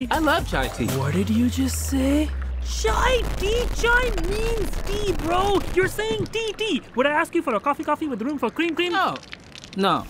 I love chai tea. What did you just say? Chai tea, chai means tea, bro. You're saying tea, tea. Would I ask you for a coffee, coffee with room for cream, cream? No. No.